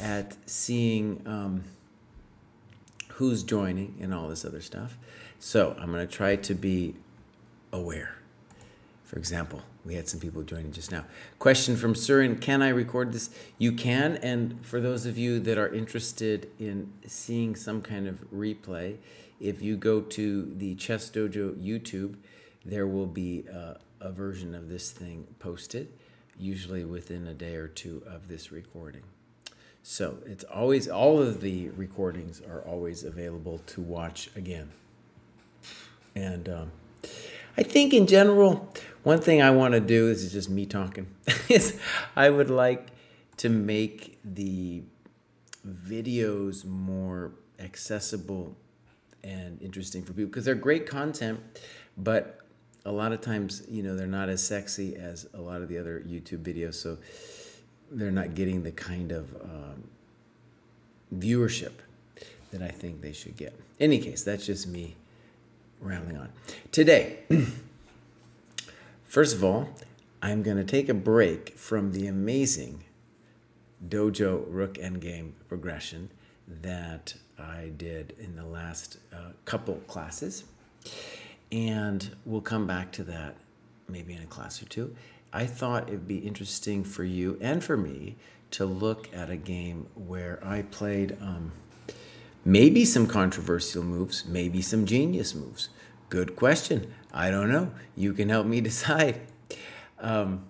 at seeing um, who's joining and all this other stuff. So I'm going to try to be aware. For example, we had some people joining just now. Question from Surin Can I record this? You can. And for those of you that are interested in seeing some kind of replay, if you go to the Chess Dojo YouTube, there will be a, a version of this thing posted, usually within a day or two of this recording. So it's always, all of the recordings are always available to watch again. And um, I think in general, one thing I want to do this is just me talking. is I would like to make the videos more accessible and interesting for people because they're great content, but a lot of times, you know, they're not as sexy as a lot of the other YouTube videos, so they're not getting the kind of um, viewership that I think they should get. In any case, that's just me rambling on. Today, first of all, I'm going to take a break from the amazing dojo rook endgame progression that I did in the last uh, couple classes. And we'll come back to that maybe in a class or two. I thought it'd be interesting for you and for me to look at a game where I played um, maybe some controversial moves, maybe some genius moves. Good question. I don't know. You can help me decide. Um,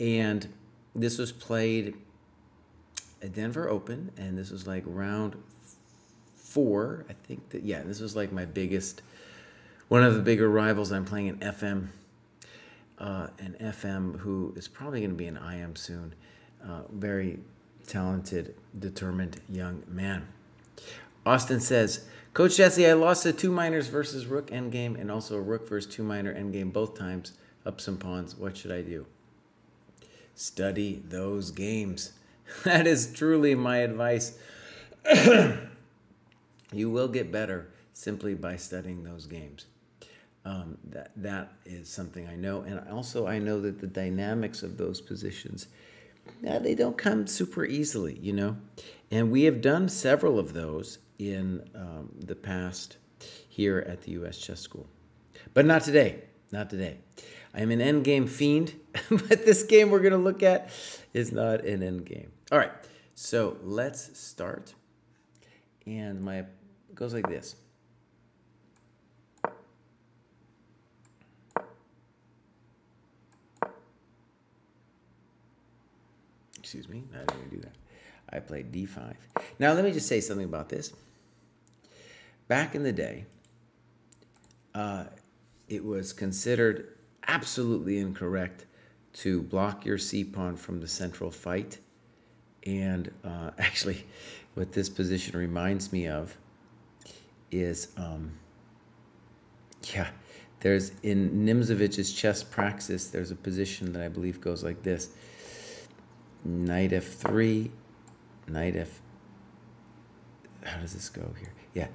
and this was played at Denver Open, and this was like round four. I think that, yeah, this was like my biggest, one of the bigger rivals. I'm playing an FM, uh, an FM who is probably going to be an IM soon. Uh, very talented, determined young man. Austin says, Coach Jesse, I lost a two minors versus rook endgame and also a rook versus two minor endgame both times, up some pawns. What should I do? Study those games. that is truly my advice. you will get better simply by studying those games. Um, that that is something I know, and also I know that the dynamics of those positions, they don't come super easily, you know. And we have done several of those in um, the past here at the U.S. Chess School, but not today. Not today. I am an endgame fiend, but this game we're going to look at is not an endgame. All right, so let's start. And my goes like this. Excuse me, I didn't do that. I played d5. Now, let me just say something about this. Back in the day, uh, it was considered absolutely incorrect to block your c pawn from the central fight. And uh, actually, what this position reminds me of is, um, yeah, there's in Nimzovich's chess praxis, there's a position that I believe goes like this knight f3, knight f. How does this go here? Yeah,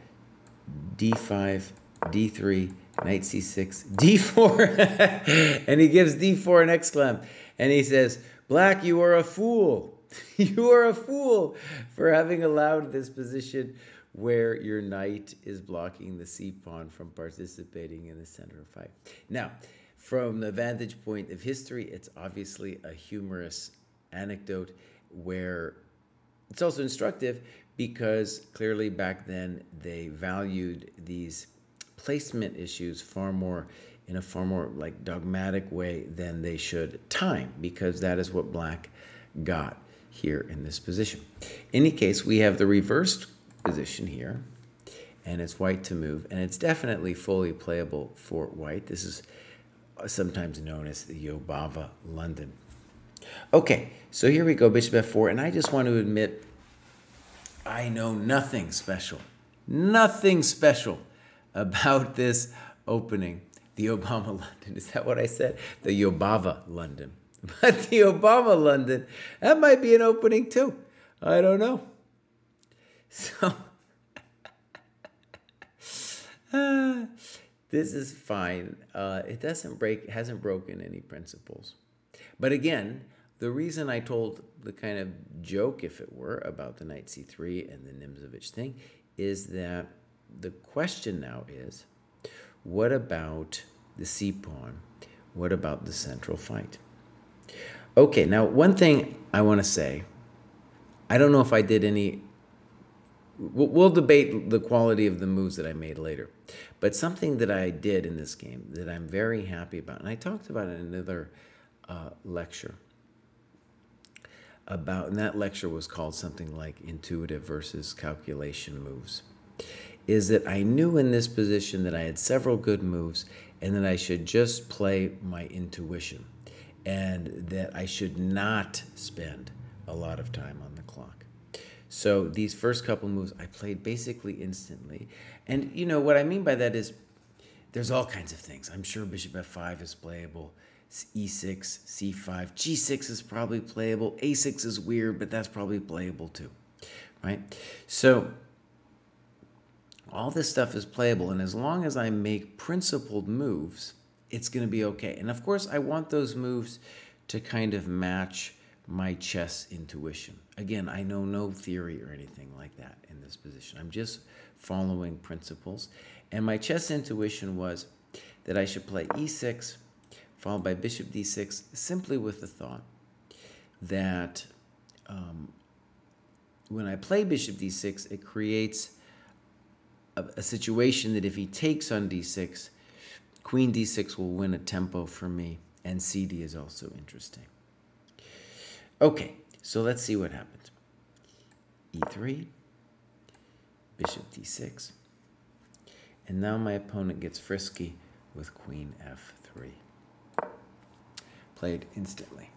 d5, d3, knight c6, d4, and he gives d4 an exclam, and he says, "Black, you are a fool. you are a fool for having allowed this position." where your knight is blocking the c pawn from participating in the center of fight. Now, from the vantage point of history, it's obviously a humorous anecdote where it's also instructive because clearly back then they valued these placement issues far more in a far more like dogmatic way than they should time because that is what black got here in this position. In any case, we have the reversed position here, and it's white to move, and it's definitely fully playable for white. This is sometimes known as the Jobava London. Okay, so here we go, bishop f4, and I just want to admit I know nothing special, nothing special about this opening. The Obama London, is that what I said? The Jobava London. But the Obama London, that might be an opening too. I don't know. So uh, this is fine. Uh, it doesn't break, hasn't broken any principles. But again, the reason I told the kind of joke, if it were, about the knight c3 and the Nimzowitsch thing is that the question now is what about the c pawn? What about the central fight? Okay, now one thing I want to say I don't know if I did any. We'll debate the quality of the moves that I made later. But something that I did in this game that I'm very happy about, and I talked about it in another uh, lecture about, and that lecture was called something like intuitive versus calculation moves, is that I knew in this position that I had several good moves and that I should just play my intuition and that I should not spend a lot of time on the clock. So these first couple moves I played basically instantly. And you know what I mean by that is there's all kinds of things. I'm sure bishop f5 is playable e6, c5, g6 is probably playable, a6 is weird, but that's probably playable too, right? So all this stuff is playable, and as long as I make principled moves, it's going to be okay. And of course, I want those moves to kind of match my chess intuition. Again, I know no theory or anything like that in this position. I'm just following principles. And my chess intuition was that I should play e6, followed by bishop d6, simply with the thought that um, when I play bishop d6, it creates a, a situation that if he takes on d6, queen d6 will win a tempo for me, and cd is also interesting. Okay, so let's see what happens. e3, bishop d6, and now my opponent gets frisky with queen f3 played instantly.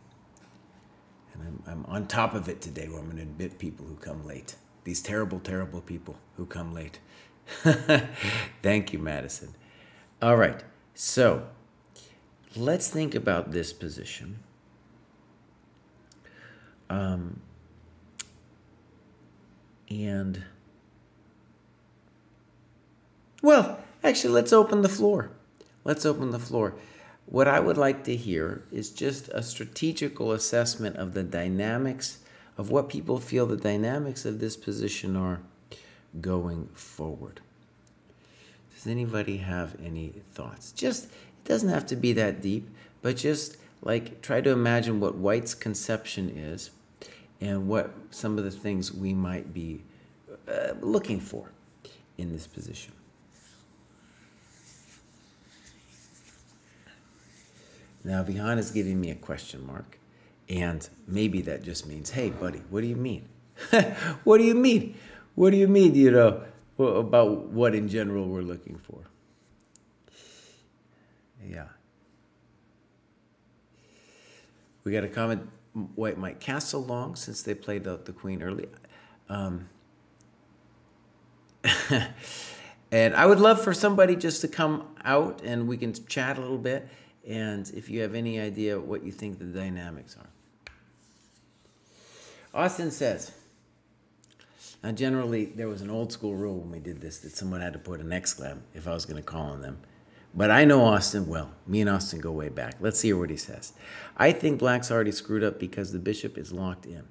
And I'm, I'm on top of it today where I'm going to admit people who come late. These terrible, terrible people who come late. Thank you, Madison. All right, so let's think about this position. Um, and, well, actually, let's open the floor. Let's open the floor. What I would like to hear is just a strategical assessment of the dynamics of what people feel the dynamics of this position are going forward. Does anybody have any thoughts? Just, it doesn't have to be that deep, but just like try to imagine what White's conception is and what some of the things we might be uh, looking for in this position. Now, Vihan is giving me a question mark, and maybe that just means, hey, buddy, what do you mean? what do you mean? What do you mean, you know, about what in general we're looking for? Yeah. We got a comment, White might castle long since they played out the queen early. Um, and I would love for somebody just to come out and we can chat a little bit and if you have any idea what you think the dynamics are. Austin says, now generally there was an old school rule when we did this that someone had to put an exclam if I was going to call on them. But I know Austin well. Me and Austin go way back. Let's hear what he says. I think Black's already screwed up because the bishop is locked in,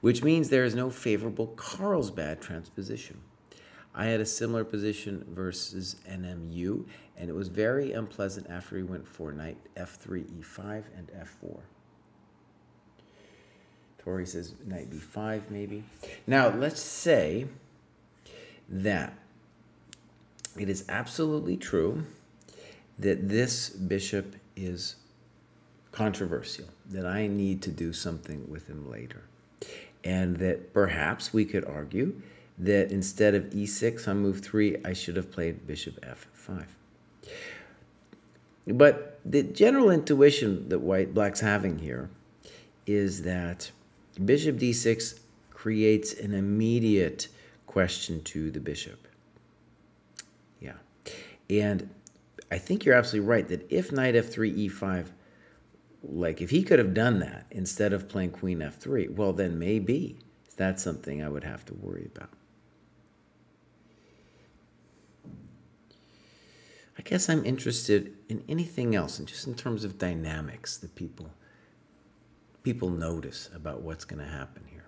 which means there is no favorable Carlsbad transposition. I had a similar position versus NMU, and it was very unpleasant after he went for knight f3, e5, and f4. Tori says knight b5 maybe. Now let's say that it is absolutely true that this bishop is controversial, that I need to do something with him later. And that perhaps we could argue that instead of e6 on move 3, I should have played bishop f5. But the general intuition that white black's having here is that bishop d6 creates an immediate question to the bishop. Yeah. And I think you're absolutely right that if knight f3, e5, like if he could have done that instead of playing queen f3, well, then maybe that's something I would have to worry about. Guess I'm interested in anything else, and just in terms of dynamics that people people notice about what's going to happen here.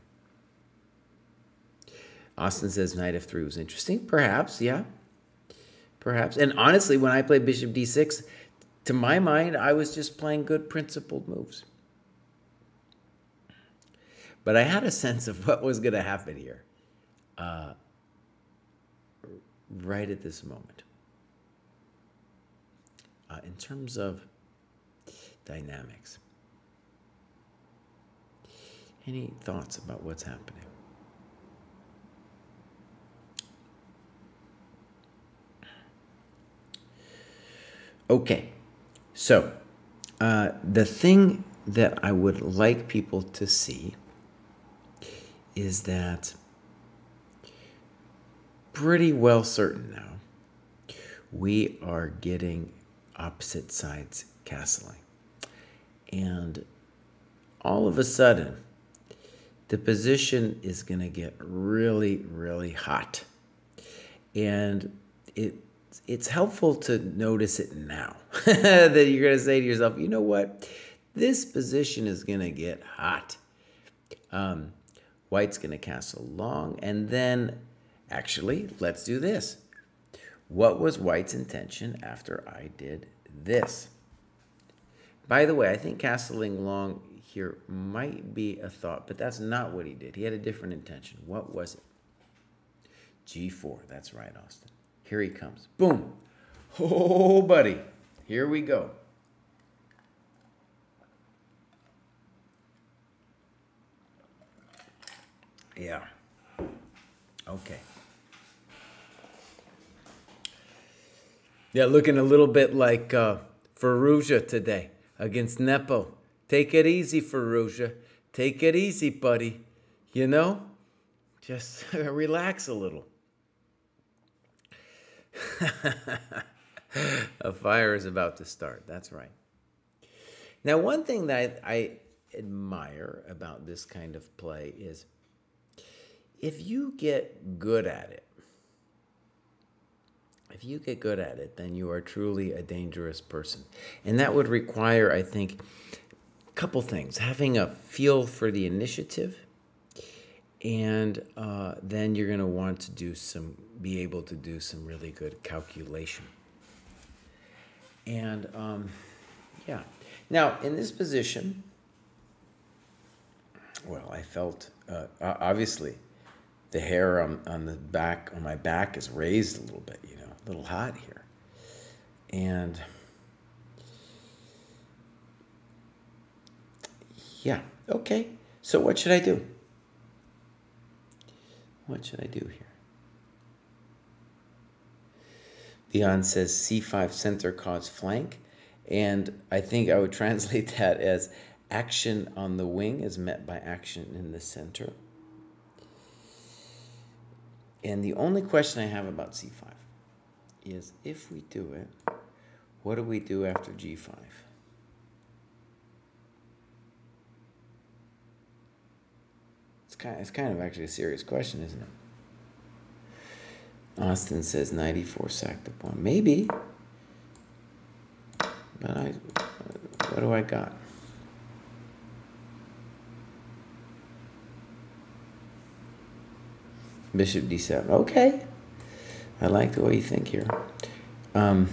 Austin says knight f3 was interesting. Perhaps, yeah. Perhaps. And honestly, when I played bishop d6, to my mind, I was just playing good principled moves. But I had a sense of what was going to happen here uh, right at this moment. Uh, in terms of dynamics. Any thoughts about what's happening? Okay, so uh, the thing that I would like people to see is that pretty well certain now we are getting opposite sides castling. And all of a sudden, the position is going to get really, really hot. And it, it's helpful to notice it now that you're going to say to yourself, you know what? This position is going to get hot. Um, white's going to castle long. And then, actually, let's do this. What was white's intention after I did this? By the way, I think castling long here might be a thought, but that's not what he did. He had a different intention. What was it? G4. That's right, Austin. Here he comes. Boom. Oh, buddy. Here we go. Yeah. Okay. Yeah, looking a little bit like uh, Firouzja today against Nepo. Take it easy, Firouzja. Take it easy, buddy. You know? Just relax a little. a fire is about to start. That's right. Now, one thing that I, I admire about this kind of play is if you get good at it, if you get good at it, then you are truly a dangerous person. And that would require, I think, a couple things having a feel for the initiative, and uh, then you're going to want to do some, be able to do some really good calculation. And um, yeah. Now, in this position, well, I felt uh, obviously the hair on, on the back, on my back is raised a little bit, you know little hot here. And yeah, okay. So what should I do? What should I do here? Leon says c5 center cause flank. And I think I would translate that as action on the wing is met by action in the center. And the only question I have about c5 is if we do it, what do we do after G5? It's kind, of, it's kind of actually a serious question, isn't it? Austin says 94 sacked upon. Maybe. But I, what do I got? Bishop d7. Okay. I like the way you think here. Um,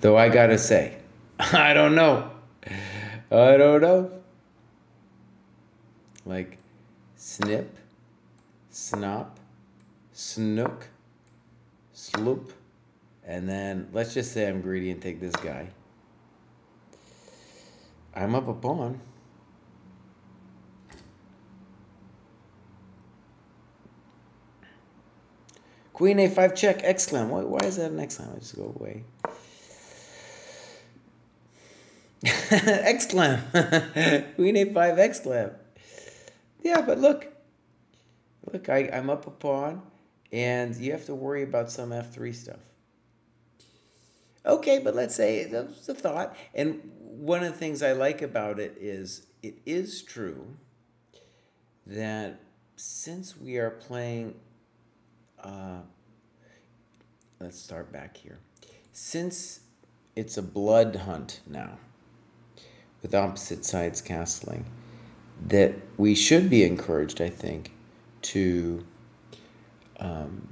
though I gotta say, I don't know. I don't know. Like snip, snop, snook, sloop, and then let's just say I'm greedy and take this guy. I'm up a pawn. Queen a5 check, exclam. Why, why is that an exclam? I just go away. exclam. Queen a5 exclam. Yeah, but look. Look, I, I'm up a pawn, and you have to worry about some f3 stuff. Okay, but let's say that's a thought. And one of the things I like about it is it is true that since we are playing uh, let's start back here. Since it's a blood hunt now, with opposite sides castling that we should be encouraged, I think, to um,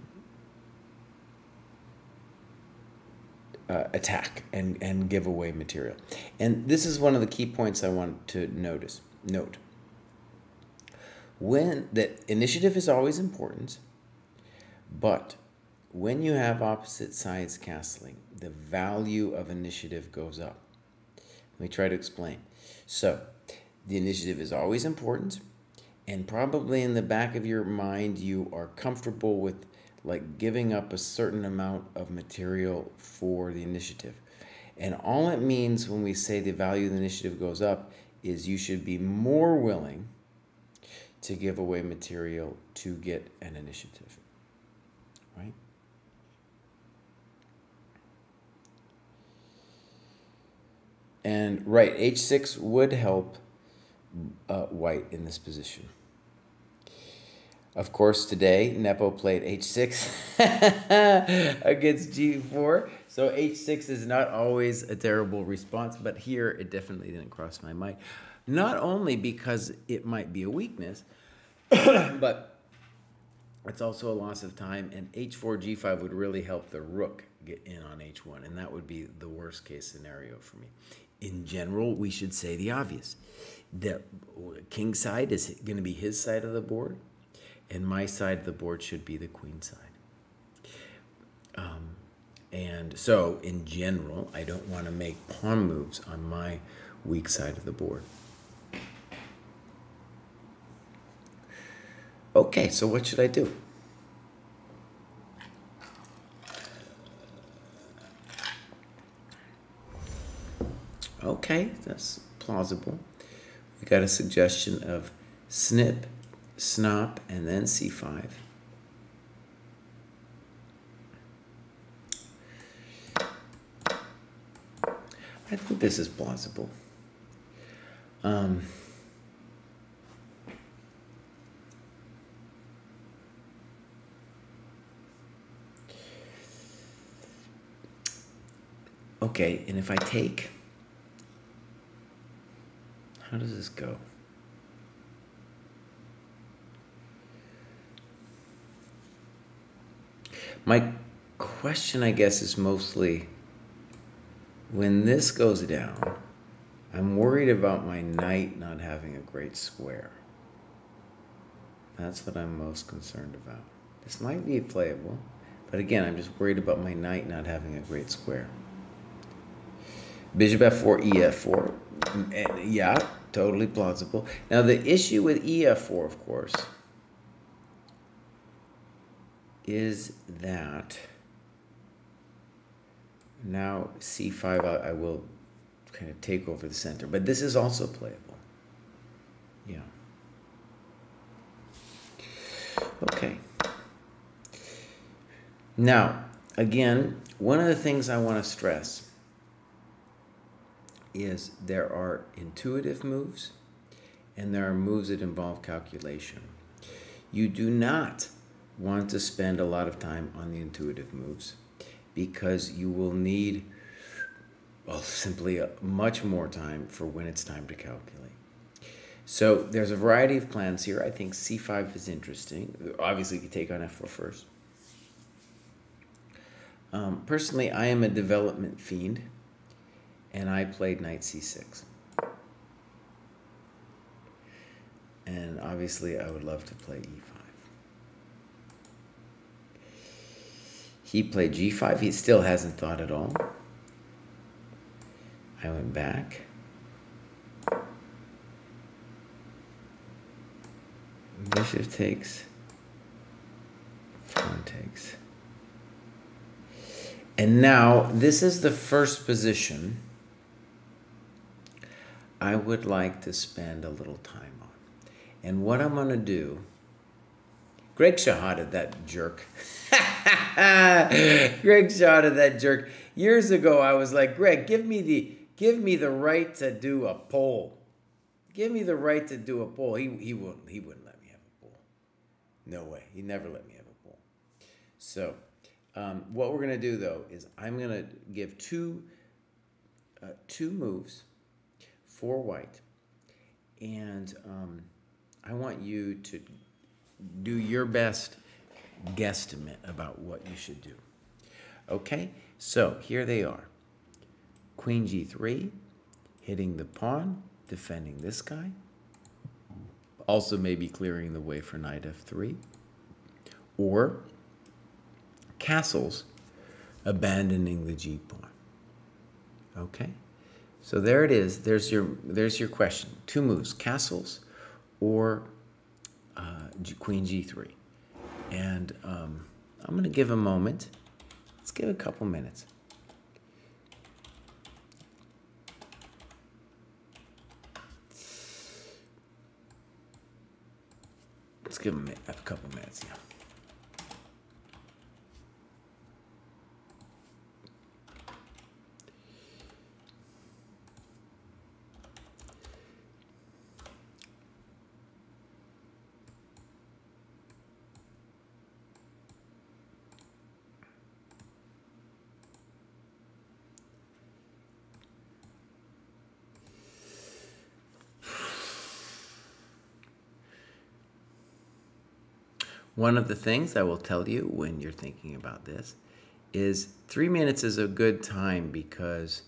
uh, attack and, and give away material. And this is one of the key points I want to notice. Note when that initiative is always important, but when you have opposite sides castling, the value of initiative goes up. Let me try to explain. So, the initiative is always important, and probably in the back of your mind, you are comfortable with like giving up a certain amount of material for the initiative. And all it means when we say the value of the initiative goes up is you should be more willing to give away material to get an initiative. Right? And right, h6 would help uh, white in this position. Of course, today Nepo played h6 against g4. So h6 is not always a terrible response, but here it definitely didn't cross my mind. Not only because it might be a weakness, but it's also a loss of time, and h4, g5 would really help the rook get in on h1, and that would be the worst case scenario for me. In general, we should say the obvious. The king side is going to be his side of the board and my side of the board should be the queen side. Um, and so, in general, I don't want to make pawn moves on my weak side of the board. Okay, so what should I do? Okay, that's plausible. We got a suggestion of snip snop, and then c5. I think this is plausible. Um, okay, and if I take, how does this go? My question, I guess, is mostly when this goes down, I'm worried about my knight not having a great square. That's what I'm most concerned about. This might be playable, but again, I'm just worried about my knight not having a great square. Bishop f4, ef4. Yeah, totally plausible. Now, the issue with ef4, of course, is that now c5 I, I will kind of take over the center but this is also playable yeah okay now again one of the things I want to stress is there are intuitive moves and there are moves that involve calculation you do not want to spend a lot of time on the intuitive moves because you will need well simply a, much more time for when it's time to calculate. So there's a variety of plans here. I think c5 is interesting. Obviously, you take on f4 first. Um, personally, I am a development fiend, and I played knight c6. And obviously, I would love to play e5. He played g5. He still hasn't thought at all. I went back. Bishop takes. Pawn takes. And now, this is the first position I would like to spend a little time on. And what I'm going to do, Greg Shahade, that jerk. Greg at that jerk. Years ago, I was like, Greg, give me the give me the right to do a poll. Give me the right to do a poll. He he wouldn't he wouldn't let me have a poll. No way. He never let me have a poll. So, um, what we're gonna do though is I'm gonna give two uh, two moves for white, and um, I want you to do your best guesstimate about what you should do. Okay, so here they are. Queen g3, hitting the pawn, defending this guy. Also maybe clearing the way for knight f3. Or castles, abandoning the g pawn. Okay, so there it is. There's your, there's your question. Two moves, castles or uh, queen g3. And um, I'm going to give a moment. Let's give a couple minutes. Let's give a couple minutes, yeah. One of the things I will tell you when you're thinking about this is three minutes is a good time because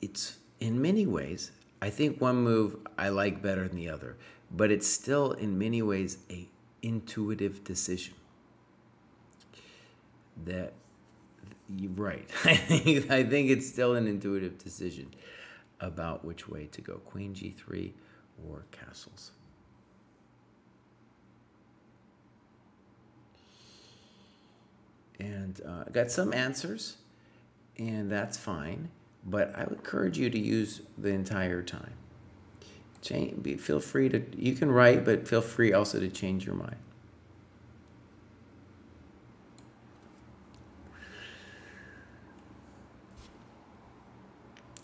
it's in many ways, I think one move I like better than the other, but it's still in many ways a intuitive decision. That you're right. I think, I think it's still an intuitive decision about which way to go, queen g3 or castles. And uh, I got some answers, and that's fine. But I would encourage you to use the entire time. Change, feel free to, you can write, but feel free also to change your mind.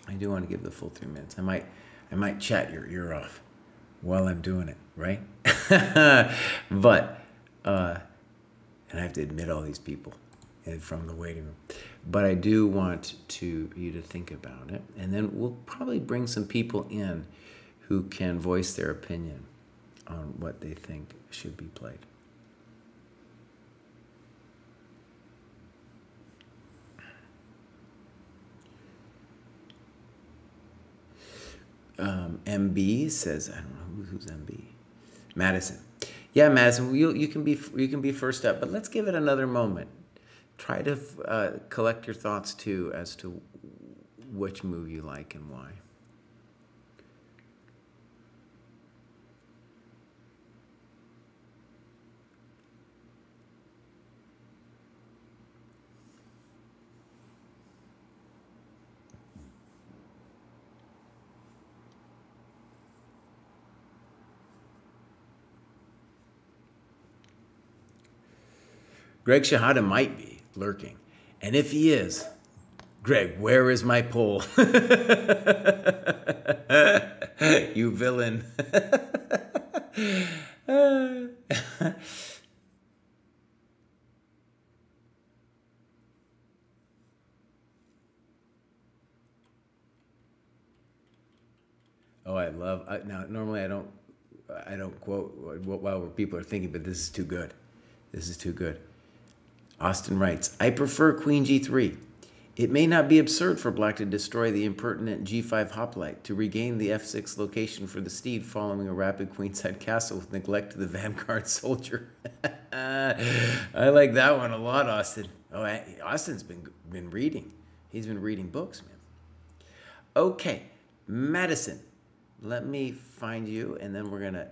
I do want to give the full three minutes. I might, I might chat your ear off while I'm doing it, right? but, uh, and I have to admit all these people from the waiting room. But I do want to you to think about it, and then we'll probably bring some people in who can voice their opinion on what they think should be played. Um, MB says, I don't know who's MB. Madison. Yeah, Madison, you, you can be you can be first up, but let's give it another moment try to uh, collect your thoughts too as to which move you like and why. Greg Shahade might be lurking. And if he is, Greg, where is my poll? you villain. oh, I love. I, now, normally I don't. I don't quote while people are thinking, but this is too good. This is too good. Austin writes, I prefer queen g3. It may not be absurd for black to destroy the impertinent g5 hoplite to regain the f6 location for the steed following a rapid queenside castle with neglect to the vanguard soldier. I like that one a lot, Austin. Oh, Austin's been, been reading. He's been reading books, man. Okay, Madison, let me find you, and then we're going to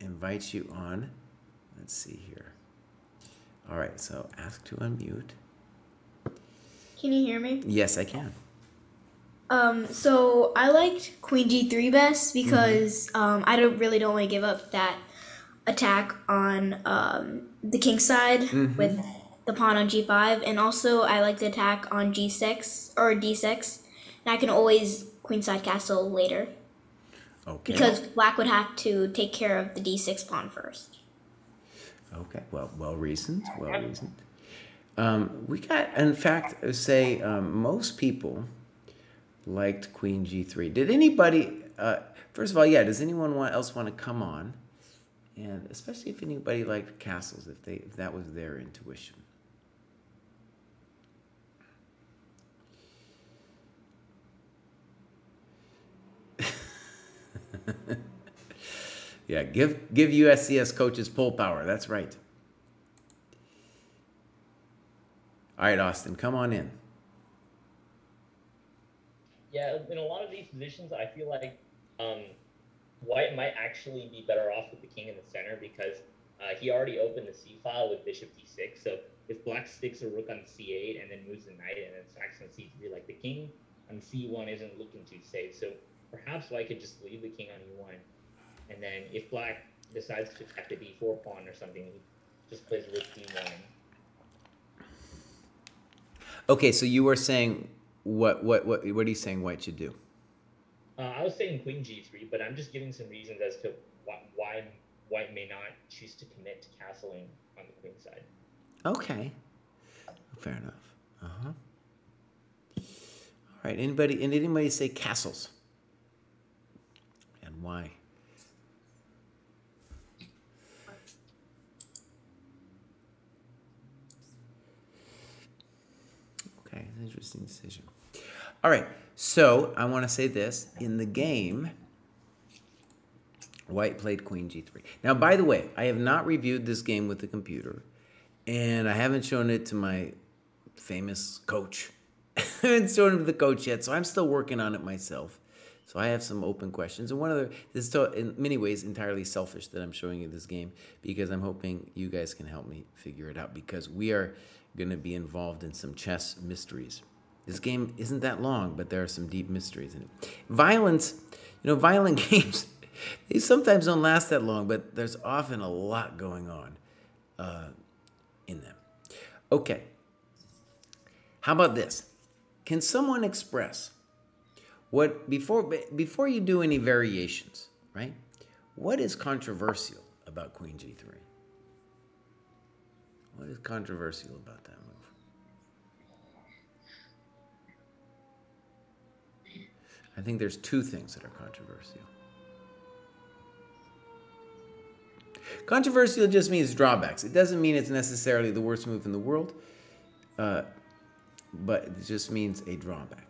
invite you on. Let's see here. All right, so ask to unmute. Can you hear me? Yes, I can. Um, so I liked Queen G3 best because mm-hmm. um, I don't really don't want to give up that attack on um, the king side mm-hmm. with the pawn on G5, and also I like the attack on G6 or D6, and I can always queenside castle later. Okay. Because black would have to take care of the D6 pawn first. Okay, well, well reasoned, well reasoned. Um, we got, in fact, say um, most people liked Queen G3. Did anybody uh, first of all, yeah. Does anyone want, else want to come on? And especially if anybody liked castles, if they if that was their intuition. yeah, give give USCS coaches pull power. That's right. All right, Austin, come on in. Yeah, in a lot of these positions, I feel like um, White might actually be better off with the king in the center because uh, he already opened the c file with bishop d6. So if Black sticks a rook on c8 and then moves the knight and then sacks on c3, like the king on c1 isn't looking too safe. So perhaps White could just leave the king on e1, and then if Black decides to attack the d4 pawn or something, he just plays rook d1. Okay, so you were saying what what what what are you saying White should do? Uh, I was saying queen g3, but I'm just giving some reasons as to why, why White may not choose to commit to castling on the queen side. Okay, fair enough. Uh huh. All right. Anybody? And anybody say castles? And why? Okay, interesting decision. All right, so I want to say this. In the game, White played queen g3. Now, by the way, I have not reviewed this game with the computer, and I haven't shown it to my famous coach. I haven't shown it to the coach yet, so I'm still working on it myself. So I have some open questions, and one of the this is in many ways entirely selfish that I'm showing you this game because I'm hoping you guys can help me figure it out because we are going to be involved in some chess mysteries. This game isn't that long, but there are some deep mysteries in it. Violence, you know, violent games, they sometimes don't last that long, but there's often a lot going on uh, in them. Okay. How about this? Can someone express what before before you do any variations, right? What is controversial about Queen G3? What is controversial about that move? I think there's two things that are controversial. Controversial just means drawbacks. It doesn't mean it's necessarily the worst move in the world, uh, but it just means a drawback.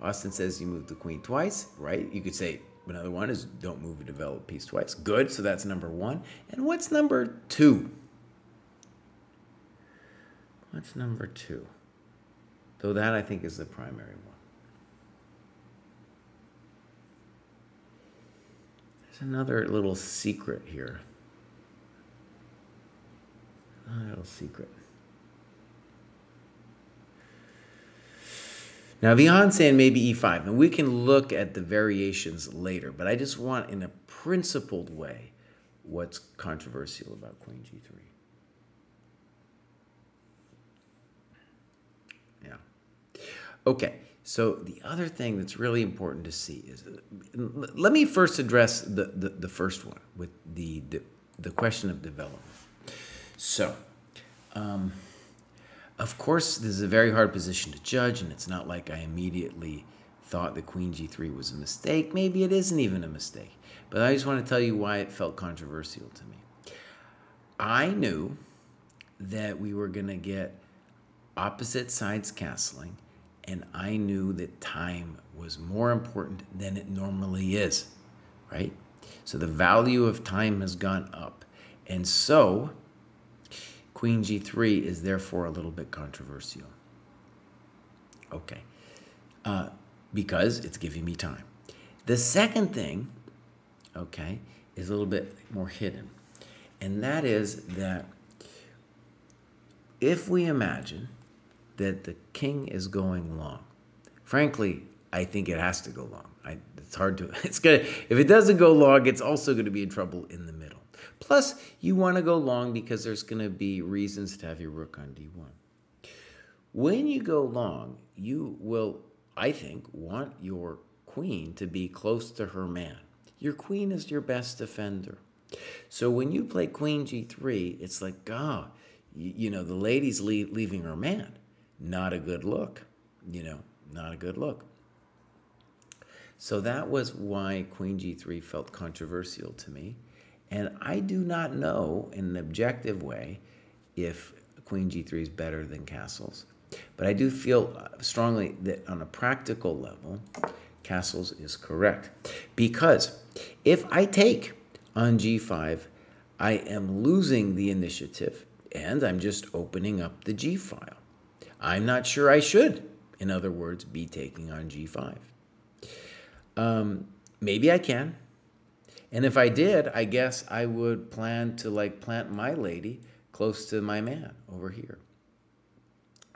Austin says you move the queen twice, right? You could say another one is don't move a developed piece twice. Good, so that's number one. And what's number two? What's number two? Though that I think is the primary one. There's another little secret here. A little secret. Now, Vihan saying maybe e5, and we can look at the variations later, but I just want, in a principled way, what's controversial about queen g3. Yeah. Okay, so the other thing that's really important to see is, let me first address the, the, the first one with the, the, the question of development. So, um, of course, this is a very hard position to judge, and it's not like I immediately thought the queen g3 was a mistake. Maybe it isn't even a mistake. But I just want to tell you why it felt controversial to me. I knew that we were going to get opposite sides castling, and I knew that time was more important than it normally is, right? So the value of time has gone up. And so Queen g3 is therefore a little bit controversial. Okay, uh, because it's giving me time. The second thing, okay, is a little bit more hidden. And that is that if we imagine that the king is going long, frankly, I think it has to go long. I, it's hard to, it's gonna, if it doesn't go long, it's also gonna be in trouble in the middle. Plus, you want to go long because there's going to be reasons to have your rook on d1. When you go long, you will, I think, want your queen to be close to her man. Your queen is your best defender. So when you play queen g3, it's like, ah, oh, you, you know, the lady's leaving her man. Not a good look. You know, not a good look. So that was why queen g3 felt controversial to me. And I do not know in an objective way if queen g3 is better than castles. But I do feel uh, strongly that on a practical level, castles is correct. Because if I take on g5, I am losing the initiative and I'm just opening up the g file. I'm not sure I should, in other words, be taking on g5. Um, maybe I can. And if I did, I guess I would plan to like plant my lady close to my man over here.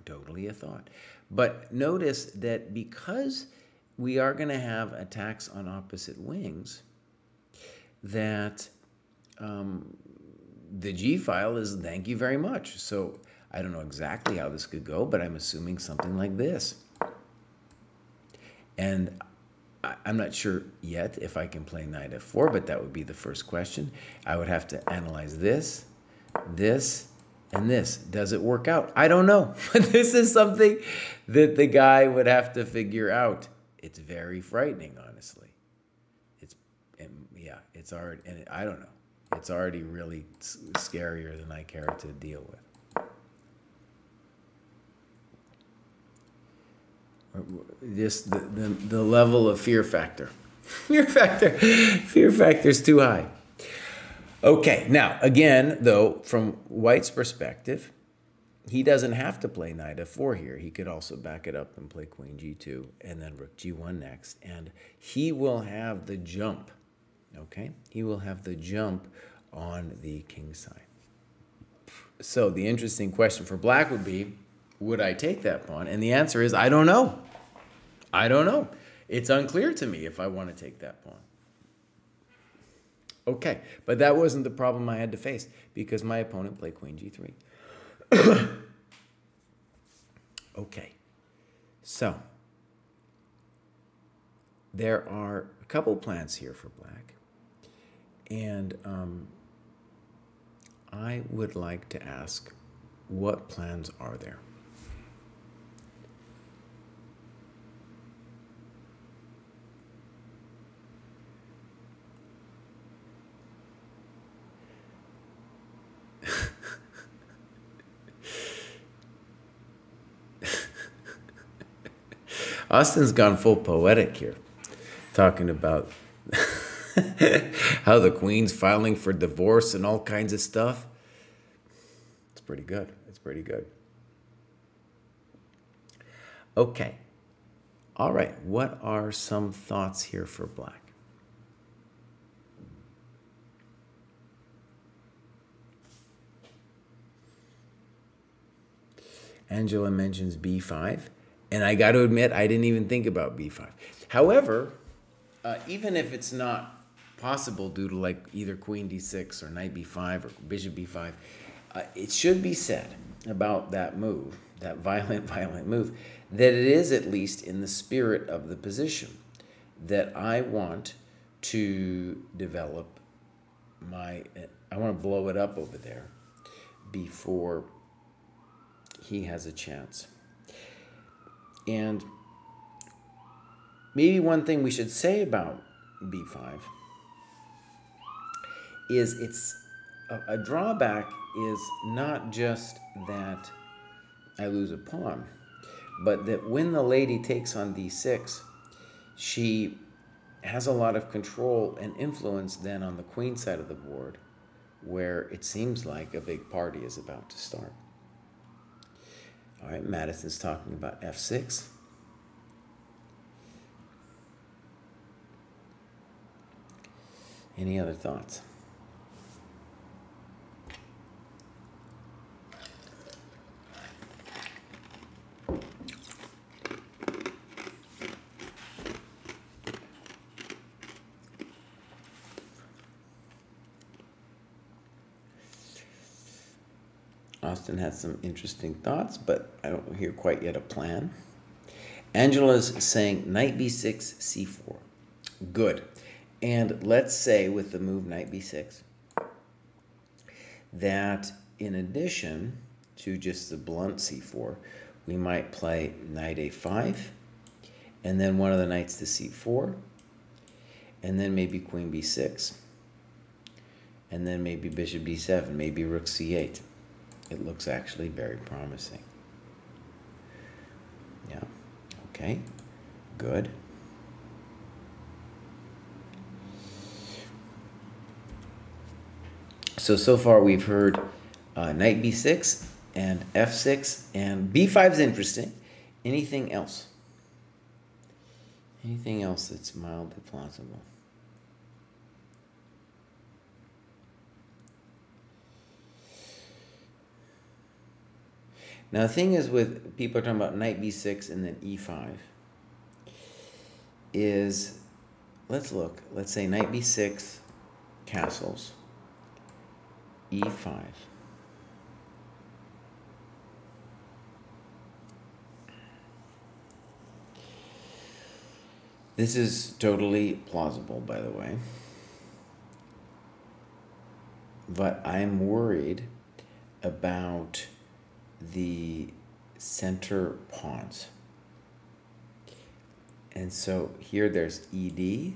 Totally a thought. But notice that because we are going to have attacks on opposite wings, that um, the G file is thank you very much. So I don't know exactly how this could go, but I'm assuming something like this. And I'm not sure yet if I can play knight f4, but that would be the first question. I would have to analyze this, this, and this. Does it work out? I don't know. But this is something that the guy would have to figure out. It's very frightening, honestly. It's, yeah, it's already, and I don't know. It's already really scarier than I care to deal with. Just the, the, the level of fear factor. fear factor. Fear factor is too high. Okay, now again, though, from White's perspective, he doesn't have to play knight f4 here. He could also back it up and play queen g2 and then rook g1 next. And he will have the jump, okay? He will have the jump on the king side. So the interesting question for black would be, would I take that pawn? And the answer is, I don't know. I don't know. It's unclear to me if I want to take that pawn. Okay, but that wasn't the problem I had to face because my opponent played queen g3. okay, so there are a couple plans here for black, and um, I would like to ask what plans are there? Austin's gone full poetic here, talking about how the queen's filing for divorce and all kinds of stuff. It's pretty good. It's pretty good. Okay. All right. What are some thoughts here for black? Angela mentions b5. And I got to admit, I didn't even think about b5. However, uh, even if it's not possible due to like either queen d6 or knight b5 or bishop b5, uh, it should be said about that move, that violent, violent move, that it is at least in the spirit of the position that I want to develop my, I want to blow it up over there before he has a chance. And maybe one thing we should say about b5 is it's a, a drawback is not just that I lose a pawn, but that when the lady takes on d6, she has a lot of control and influence then on the queen side of the board, where it seems like a big party is about to start. All right, Madison's talking about F6. Any other thoughts? Austin had some interesting thoughts, but I don't hear quite yet a plan. Angela's saying knight b6, c4. Good. And let's say with the move knight b6 that in addition to just the blunt c4, we might play knight a5 and then one of the knights to c4 and then maybe queen b6, and then maybe bishop d7, maybe rook c8. It looks actually very promising. Yeah, okay, good. So, so far we've heard uh, knight b6 and f6 and b5 is interesting. Anything else? Anything else that's mildly plausible? Now the thing is with people are talking about knight b6 and then e5 is let's look. Let's say knight b6 castles e5. This is totally plausible, by the way. But I'm worried about the center pawns. And so here there's ED,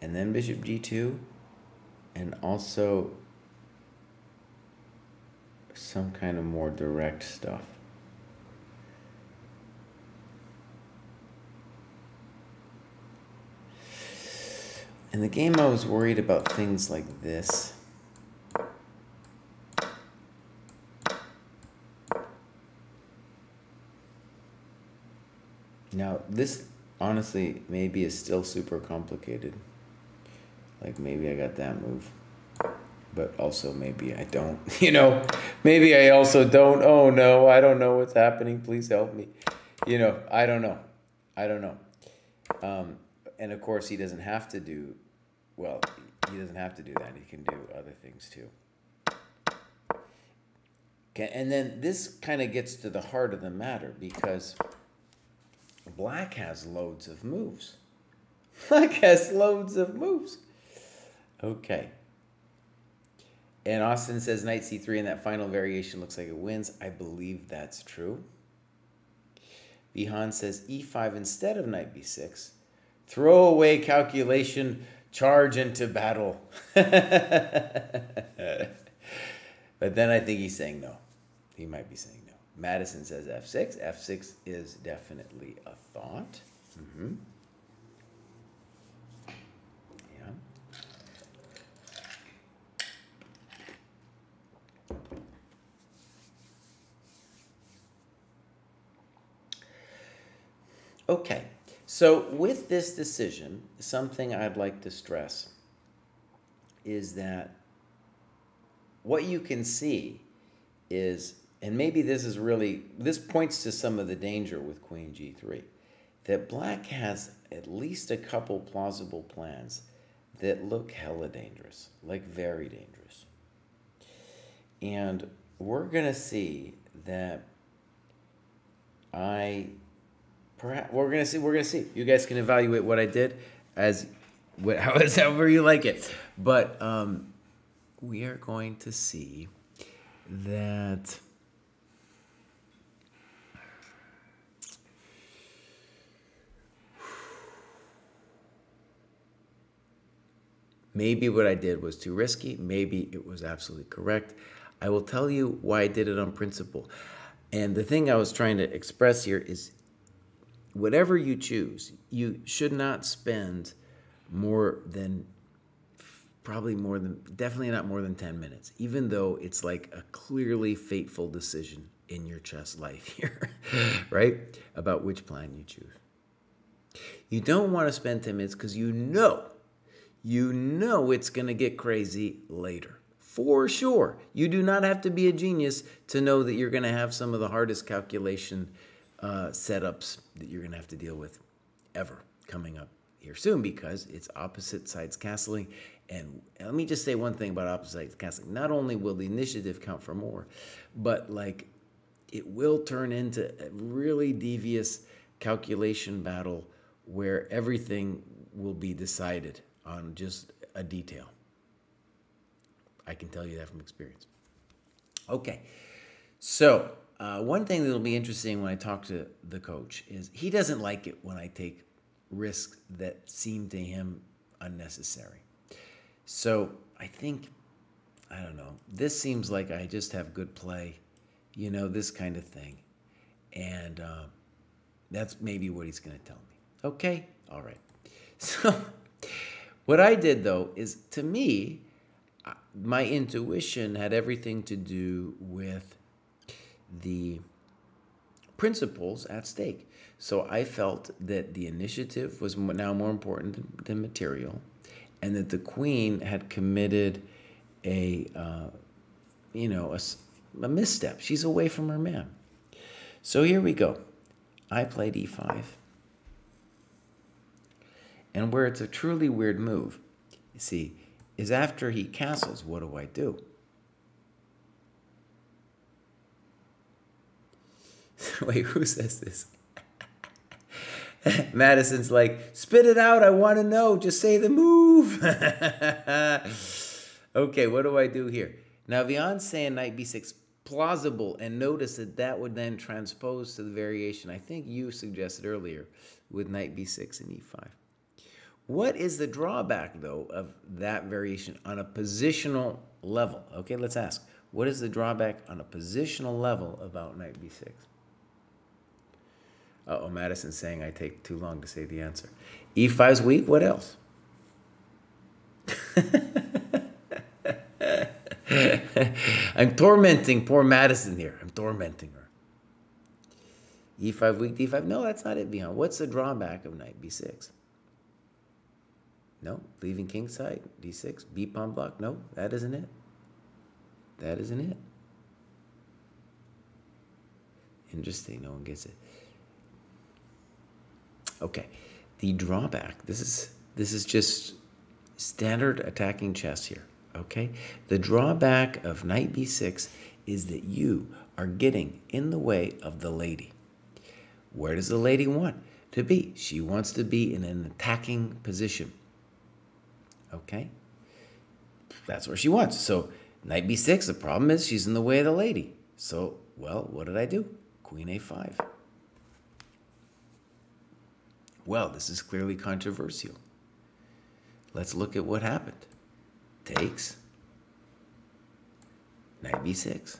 and then bishop g2, and also some kind of more direct stuff. In the game, I was worried about things like this. Now, this honestly maybe is still super complicated. Like maybe I got that move but also maybe I don't. You know, maybe I also don't. Oh no, I don't know what's happening. Please help me. You know, I don't know. I don't know. Um, and of course, he doesn't have to do, well, he doesn't have to do that. He can do other things too. Okay, and then this kind of gets to the heart of the matter because black has loads of moves. Black has loads of moves. Okay. And Austin says knight c3 and that final variation looks like it wins. I believe that's true. Vihan says e5 instead of knight b6. Throw away calculation, charge into battle. but then I think he's saying no. He might be saying no. Madison says f6. f6 is definitely a thought. Mm -hmm. Okay, so with this decision, something I'd like to stress is that what you can see is, and maybe this is really, this points to some of the danger with Queen G3, that Black has at least a couple plausible plans that look hella dangerous, like very dangerous. And we're going to see that I Perhaps we're gonna see. We're gonna see. You guys can evaluate what I did as, however you like it. But um, we are going to see that. Maybe what I did was too risky. Maybe it was absolutely correct. I will tell you why I did it on principle. And the thing I was trying to express here is whatever you choose, you should not spend more than probably more than definitely not more than 10 minutes even though it's like a clearly fateful decision in your chess life here right about which plan you choose you don't want to spend 10 minutes because you know you know it's going to get crazy later for sure you do not have to be a genius to know that you're going to have some of the hardest calculation uh, setups that you're going to have to deal with ever coming up here soon because it's opposite sides castling. And let me just say one thing about opposite sides castling. Not only will the initiative count for more, but like it will turn into a really devious calculation battle where everything will be decided on just a detail. I can tell you that from experience. Okay, so uh, one thing that'll be interesting when I talk to the coach is he doesn't like it when I take risks that seem to him unnecessary. So I think, I don't know, this seems like I just have good play, you know, this kind of thing. And um, that's maybe what he's going to tell me. Okay? All right. So what I did though is to me, my intuition had everything to do with the principles at stake. So I felt that the initiative was now more important than, material, and that the queen had committed a, uh, you know, a, a misstep. She's away from her man. So here we go. I played e5. And where it's a truly weird move, you see, is after he castles, what do I do? Wait, who says this? Madison's like, spit it out. I want to know. Just say the move. okay, what do I do here? Now, Vihan's saying knight b6 plausible, and notice that that would then transpose to the variation I think you suggested earlier with knight b6 and e5. What is the drawback, though, of that variation on a positional level? Okay, let's ask. What is the drawback on a positional level about knight b6? Uh oh, Madison's saying I take too long to say the answer. E5's weak, what else? I'm tormenting poor Madison here. I'm tormenting her. E5 weak, D5. No, that's not it, Beyond. What's the drawback of knight B6? No, leaving king side, D6, B pawn block. No, that isn't it. That isn't it. Interesting, no one gets it. Okay, the drawback, this is, this is just standard attacking chess here, okay? The drawback of knight b6 is that you are getting in the way of the lady. Where does the lady want to be? She wants to be in an attacking position, okay? That's where she wants. So knight b6, the problem is she's in the way of the lady. So, well, what did I do? Queen a5. Well, this is clearly controversial. Let's look at what happened. Takes. Knight b6.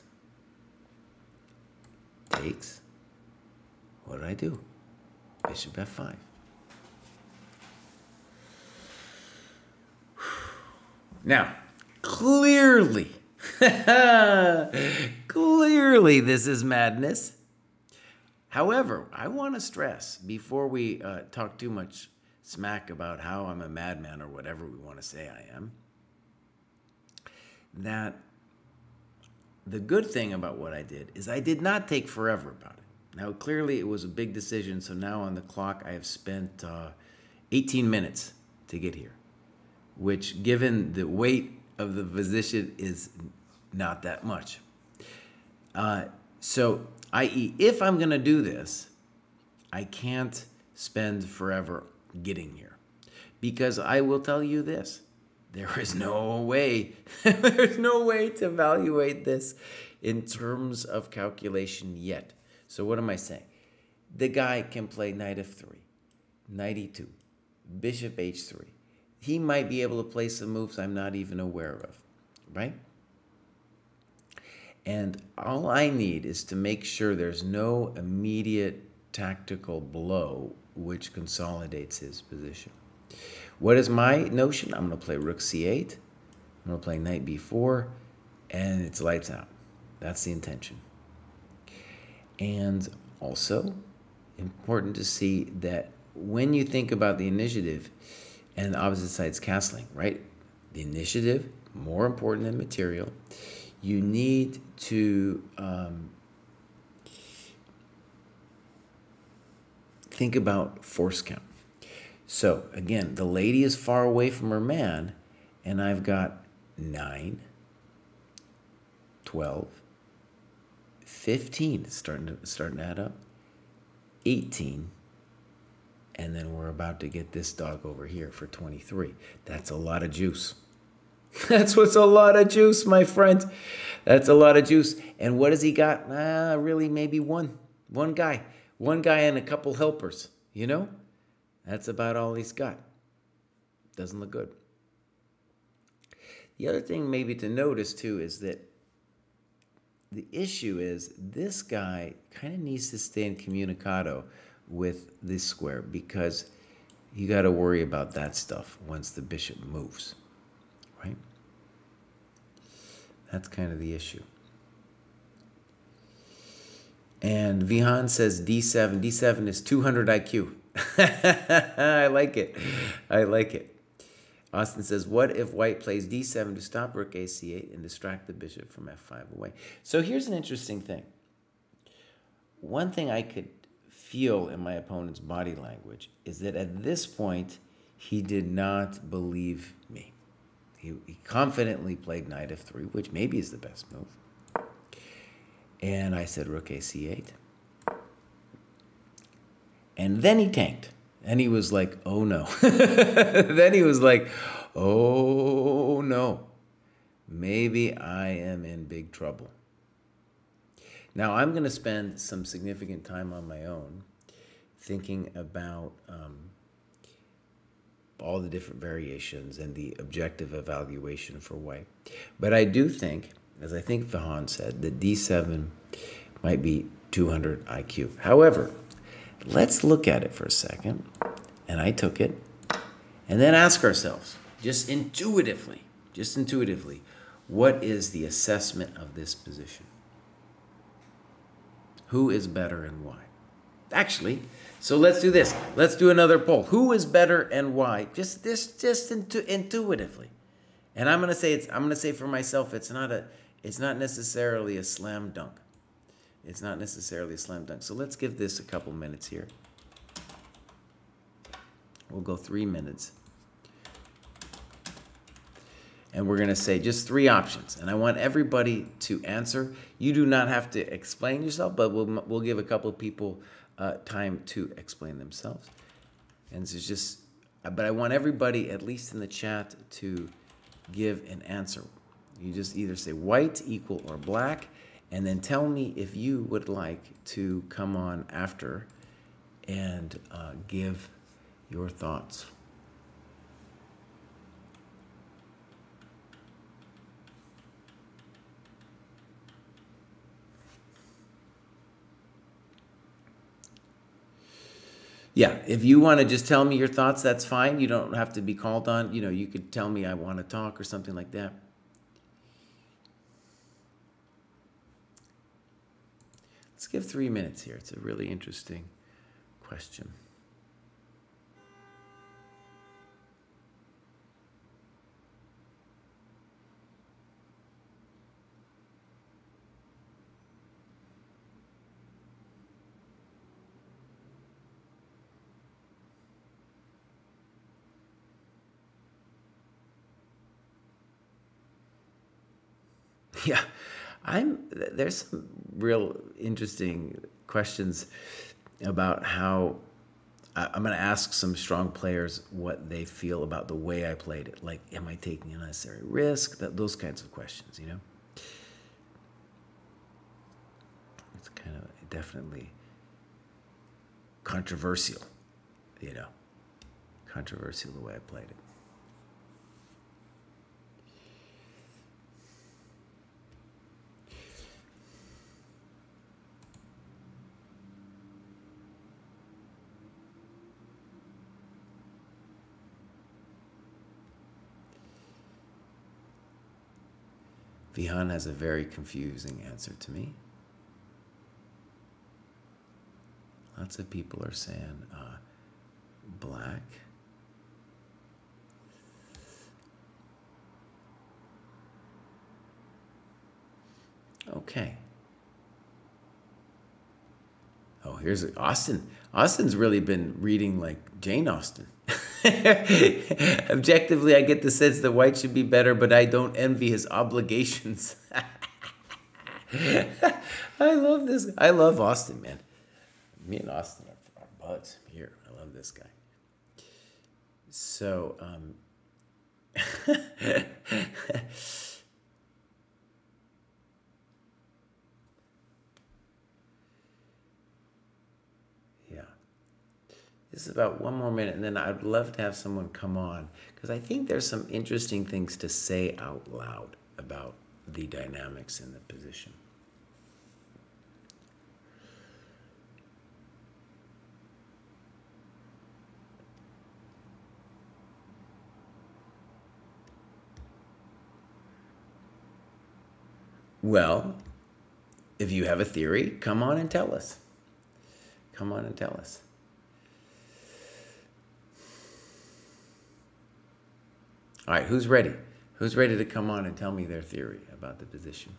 Takes. What did I do? Bishop f5. Now, clearly, clearly this is madness. However, I want to stress before we uh, talk too much smack about how I'm a madman or whatever we want to say I am, that the good thing about what I did is I did not take forever about it. Now, clearly it was a big decision, so now on the clock I have spent uh, 18 minutes to get here, which, given the weight of the position, is not that much. Uh, so i.e., if I'm going to do this, I can't spend forever getting here. Because I will tell you this there is no way, there's no way to evaluate this in terms of calculation yet. So, what am I saying? The guy can play knight f3, knight e2, bishop h3. He might be able to play some moves I'm not even aware of, right? And all I need is to make sure there's no immediate tactical blow which consolidates his position. What is my notion? I'm going to play rook c8. I'm going to play knight b4, and it's lights out. That's the intention. And also, important to see that when you think about the initiative and the opposite side's castling, right? The initiative, more important than material you need to um, think about force count. So again, the lady is far away from her man, and I've got 9, 12, 15, starting to, starting to add up, 18, and then we're about to get this dog over here for 23. That's a lot of juice. That's what's a lot of juice, my friend. That's a lot of juice. And what has he got? Ah, really, maybe one. One guy. One guy and a couple helpers, you know? That's about all he's got. doesn't look good. The other thing maybe to notice too is that the issue is this guy kind of needs to stay in incommunicado with this square because you got to worry about that stuff once the bishop moves, right? That's kind of the issue. And Vihan says D7. D7 is 200 IQ. I like it. I like it. Austin says, what if white plays d7 to stop rook ac8 and distract the bishop from f5 away? So here's an interesting thing. One thing I could feel in my opponent's body language is that at this point, he did not believe me. He, he confidently played knight f3, which maybe is the best move. And I said rook ac8. And then he tanked. And he was like, oh no. then he was like, oh no. Maybe I am in big trouble. Now, I'm going to spend some significant time on my own thinking about um, all the different variations and the objective evaluation for white. But I do think, as I think Vihan said, that D7 might be 200 IQ. However, let's look at it for a second. And I took it. And then ask ourselves, just intuitively, just intuitively, what is the assessment of this position? Who is better and why? Actually, so let's do this. Let's do another poll. Who is better and why? Just this, just intu- intuitively. And I'm gonna say it's. I'm gonna say for myself, it's not a. It's not necessarily a slam dunk. It's not necessarily a slam dunk. So let's give this a couple minutes here. We'll go three minutes. And we're going to say just three options. And I want everybody to answer. You do not have to explain yourself, but we'll, we'll give a couple of people uh, time to explain themselves. And this is just, but I want everybody, at least in the chat, to give an answer. You just either say white, equal, or black, and then tell me if you would like to come on after and uh, give your thoughts. Yeah, if you want to just tell me your thoughts, that's fine. You don't have to be called on. You know, you could tell me I want to talk or something like that. Let's give three minutes here. It's a really interesting question. Yeah, I'm. There's some real interesting questions about how I'm going to ask some strong players what they feel about the way I played it. Like, am I taking unnecessary risk? That those kinds of questions, you know. It's kind of definitely controversial, you know. Controversial the way I played it. Vihan has a very confusing answer to me. Lots of people are saying uh, black. Okay. Oh, here's Austin. Austin's really been reading like Jane Austen. Objectively, I get the sense that White should be better, but I don't envy his obligations. I love this. I love Austin, man. Me and Austin are, are buds here. I love this guy. So, um, This is about one more minute, and then I'd love to have someone come on because I think there's some interesting things to say out loud about the dynamics in the position. Well, if you have a theory, come on and tell us. Come on and tell us. All right, who's ready? Who's ready to come on and tell me their theory about the position?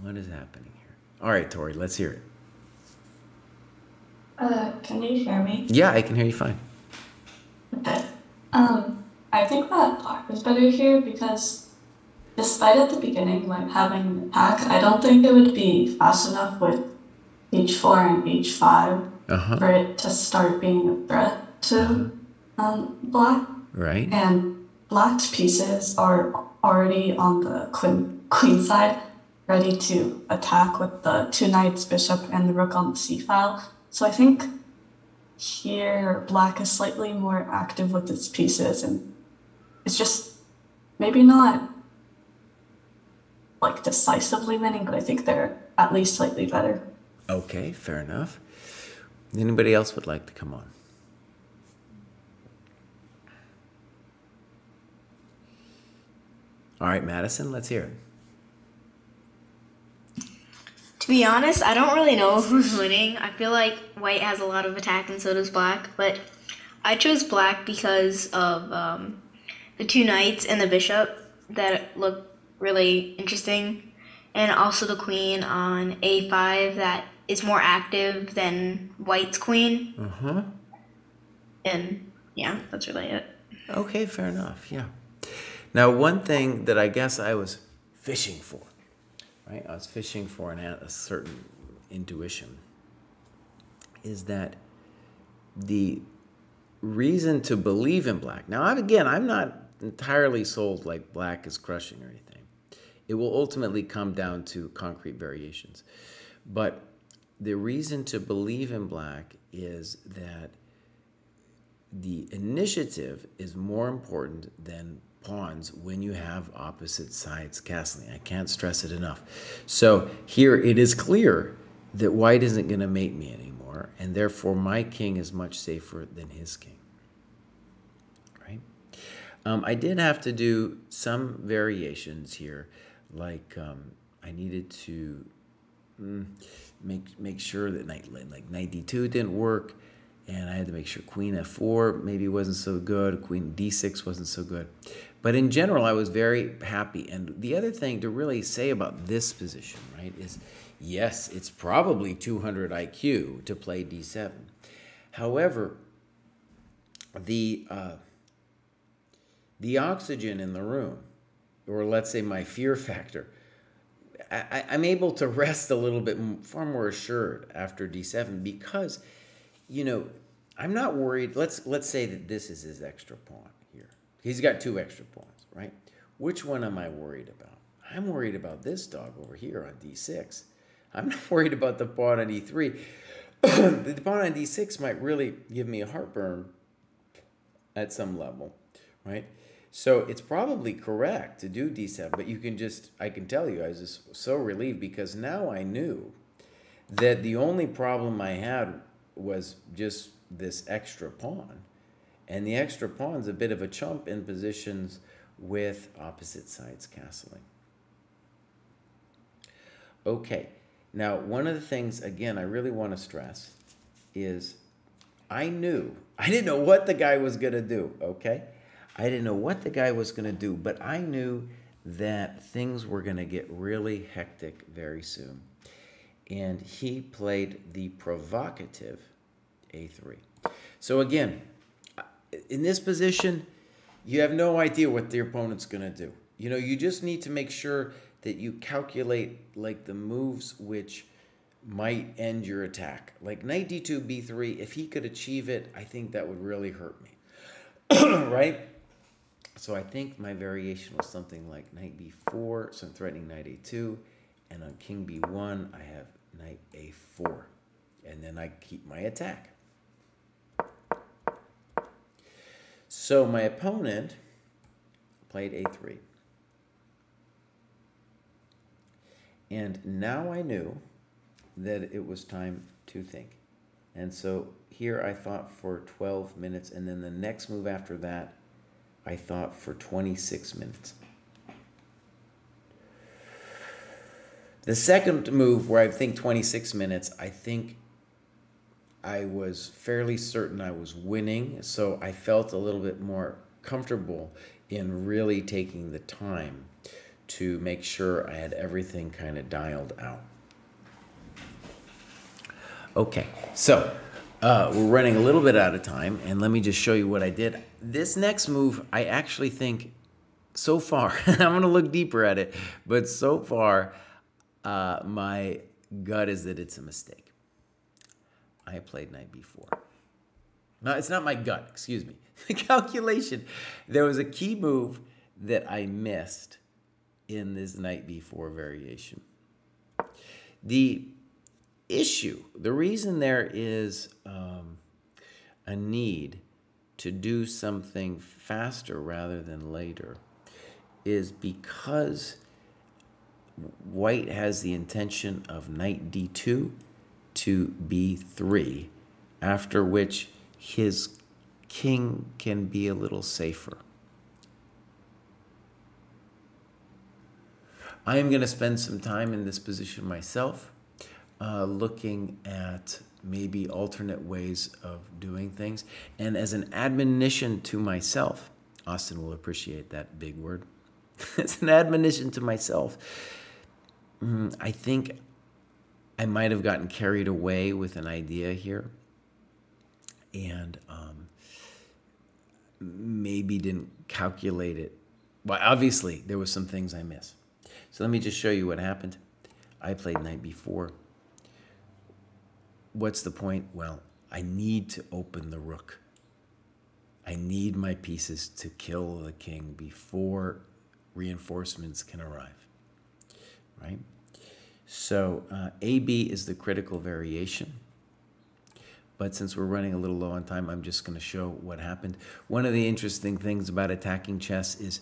What is happening here? All right, Tori, let's hear it. Uh, can you hear me? Yeah, I can hear you fine. Okay. Um, I think that black is better here because despite at the beginning like having an attack, I don't think it would be fast enough with h4 and h5 Uh-huh. for it to start being a threat to um, black. Right? And black's pieces are already on the queen queen side, ready to attack with the two knights, bishop, and the rook on the c file. So I think here black is slightly more active with its pieces, and it's just maybe not like decisively winning, but I think they're at least slightly better. Okay, fair enough. Anybody else would like to come on? All right, Madison, let's hear it. To be honest, I don't really know who's winning. I feel like white has a lot of attack and so does black, but I chose black because of um, the two knights and the bishop that look really interesting, and also the queen on a5 that is more active than white's queen. Uh-huh. And yeah, that's really it. Okay, fair enough. Yeah. Now, one thing that I guess I was fishing for, right? I was fishing for an, a certain intuition, is that the reason to believe in black. Now, again, I'm not entirely sold like black is crushing or anything. It will ultimately come down to concrete variations. But the reason to believe in black is that the initiative is more important than pawns when you have opposite sides castling. I can't stress it enough. So here it is clear that white isn't going to mate me anymore, and therefore my king is much safer than his king. Right? Um, I did have to do some variations here, like um, I needed to mm, make make sure that knight like knight d2 didn't work and I had to make sure queen f4 maybe wasn't so good, queen d6 wasn't so good. But in general, I was very happy. And the other thing to really say about this position, right, is yes, it's probably 200 IQ to play d7. However, the uh, the oxygen in the room, or let's say my fear factor, I, I'm able to rest a little bit far more assured after d7 because you know, I'm not worried. Let's let's say that this is his extra pawn here. He's got two extra pawns, right? Which one am I worried about? I'm worried about this dog over here on d6. I'm not worried about the pawn on e3. the pawn on d6 might really give me a heartburn at some level, right? So it's probably correct to do d7, but you can just, I can tell you, I was just so relieved because now I knew that the only problem I had was just this extra pawn. And the extra pawn's a bit of a chump in positions with opposite sides castling. Okay, now one of the things, again, I really want to stress is I knew, I didn't know what the guy was going to do, okay? I didn't know what the guy was going to do, but I knew that things were going to get really hectic very soon. And he played the provocative a3. So again, in this position, you have no idea what the opponent's going to do. You know, you just need to make sure that you calculate like the moves which might end your attack. Like knight d2, b3, if he could achieve it, I think that would really hurt me. right? So I think my variation was something like knight b4, so I'm threatening knight a2, and on king b1, I have knight a4. And then I keep my attack. So my opponent played a3. And now I knew that it was time to think. And so here I thought for 12 minutes, and then the next move after that, I thought for 26 minutes. The second move, where I think 26 minutes, I think I was fairly certain I was winning, so I felt a little bit more comfortable in really taking the time to make sure I had everything kind of dialed out. Okay, so uh, we're running a little bit out of time, and let me just show you what I did. This next move, I actually think, so far, I'm to look deeper at it, but so far, uh, my gut is that it's a mistake. I played knight b4. No, it's not my gut, excuse me. The calculation. There was a key move that I missed in this knight b4 variation. The issue, the reason there is um, a need to do something faster rather than later is because white has the intention of knight d2 to b3, after which his king can be a little safer. I am going to spend some time in this position myself, uh, looking at maybe alternate ways of doing things. And as an admonition to myself, Austin will appreciate that big word. as an admonition to myself, mm, I think I might have gotten carried away with an idea here and um, maybe didn't calculate it. Well, obviously, there was some things I missed. So let me just show you what happened. I played knight b4. What's the point? Well, I need to open the rook. I need my pieces to kill the king before reinforcements can arrive, right? So uh, AB is the critical variation. But since we're running a little low on time, I'm just going to show what happened. One of the interesting things about attacking chess is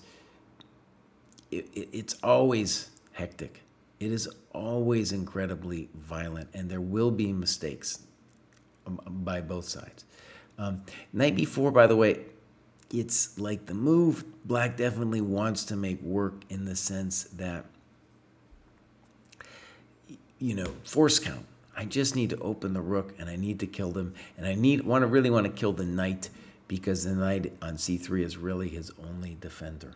it, it, it's always hectic. It is always incredibly violent, and there will be mistakes um, by both sides. Um, knight b4, by the way, it's like the move black definitely wants to make work in the sense that you know, force count. I just need to open the rook and I need to kill them. And I need want to really want to kill the knight because the knight on c3 is really his only defender.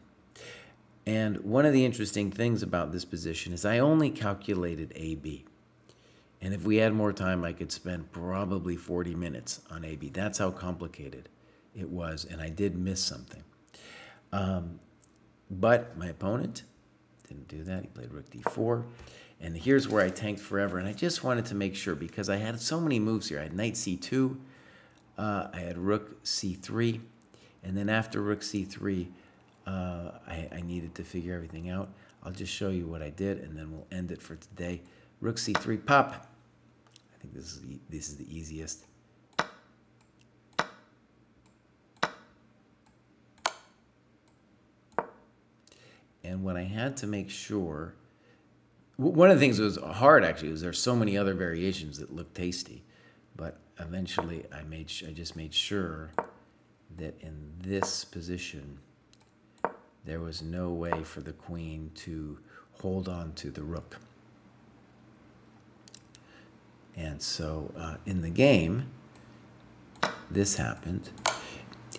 And one of the interesting things about this position is I only calculated AB. And if we had more time, I could spend probably 40 minutes on AB. That's how complicated it was. And I did miss something. Um, but my opponent didn't do that. He played rook d4. And here's where I tanked forever. And I just wanted to make sure because I had so many moves here. I had knight c2, uh, I had rook c3, and then after rook c3, uh, I, I, needed to figure everything out. I'll just show you what I did, and then we'll end it for today. Rook c3, pop. I think this is the, this is the easiest. And what I had to make sure one of the things that was hard actually was there's so many other variations that look tasty, but eventually I made I just made sure that in this position there was no way for the queen to hold on to the rook. And so uh, in the game, this happened.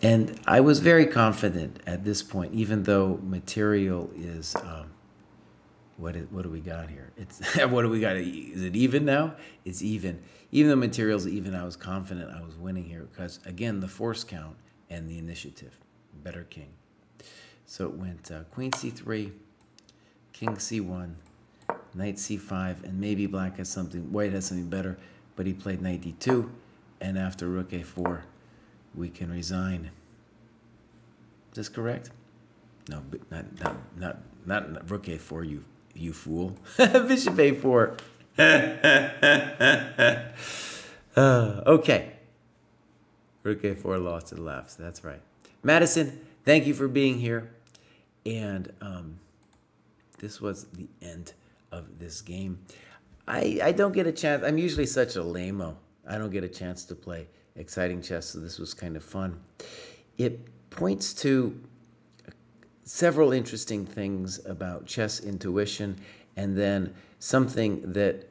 And I was very confident at this point, even though material is um, what is, what do we got here? It's what do we got? Is it even now? It's even. Even the materials even, I was confident I was winning here because again the force count and the initiative, better king. So it went uh, queen c3, king c1, knight c5, and maybe black has something. White has something better, but he played knight d2, and after rook a4, we can resign. Is this correct? No, but not not not not rook a4. You you fool. Bishop a4. Uh, okay. Rook a4 lost and laughs. That's right. Madison, thank you for being here. And um, this was the end of this game. I, I don't get a chance. I'm usually such a lame I don't get a chance to play exciting chess, so this was kind of fun. It points to several interesting things about chess intuition and then something that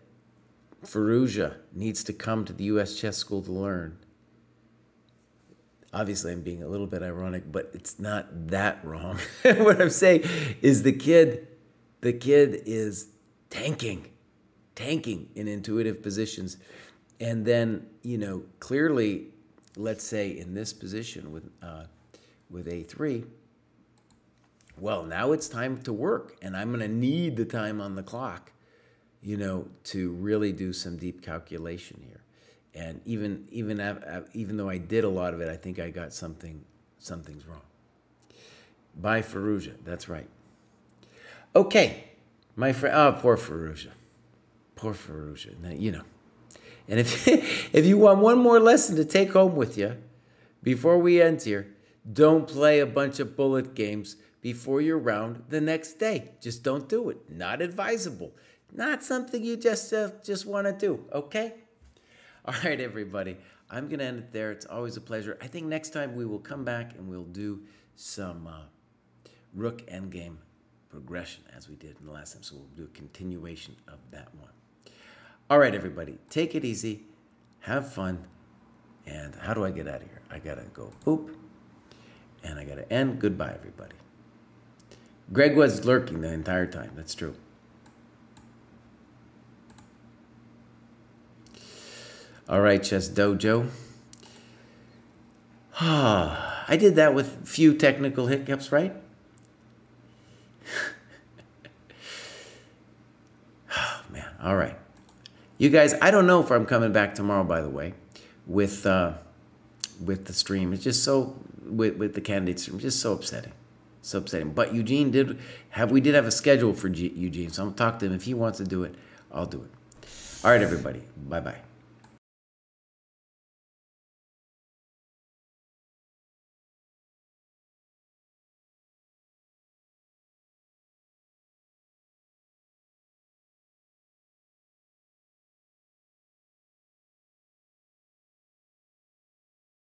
Firouzja needs to come to the U.S. Chess School to learn. Obviously, I'm being a little bit ironic, but it's not that wrong. what I'm saying is the kid, the kid is tanking, tanking in intuitive positions. And then, you know, clearly, let's say in this position with, uh, with A3, well, now it's time to work, and I'm going to need the time on the clock you know, to really do some deep calculation here. And even even even though I did a lot of it, I think I got something something's wrong. By Firouzja, that's right. Okay, my friend. Oh, ah, poor Firouzja. Poor Firouzja. Now, you know. And if if you want one more lesson to take home with you before we end here, don't play a bunch of bullet games before your round the next day. Just don't do it. Not advisable. Not something you just uh, just want to do, okay? All right, everybody. I'm going to end it there. It's always a pleasure. I think next time we will come back and we'll do some uh, rook endgame progression as we did in the last time. So we'll do a continuation of that one. All right, everybody. Take it easy. Have fun. And how do I get out of here? I got to go boop. And I got to end. Goodbye, everybody. Greg was lurking the entire time. That's true. All right, Chess Dojo. I did that with a few technical hiccups, right? oh, man. All right. You guys, I don't know if I'm coming back tomorrow, by the way, with uh, with the stream. It's just so with with the candidate stream, just so upsetting, so upsetting. But Eugene did have we did have a schedule for G, Eugene, so I'm talk to him if he wants to do it. I'll do it. All right, everybody. Bye bye.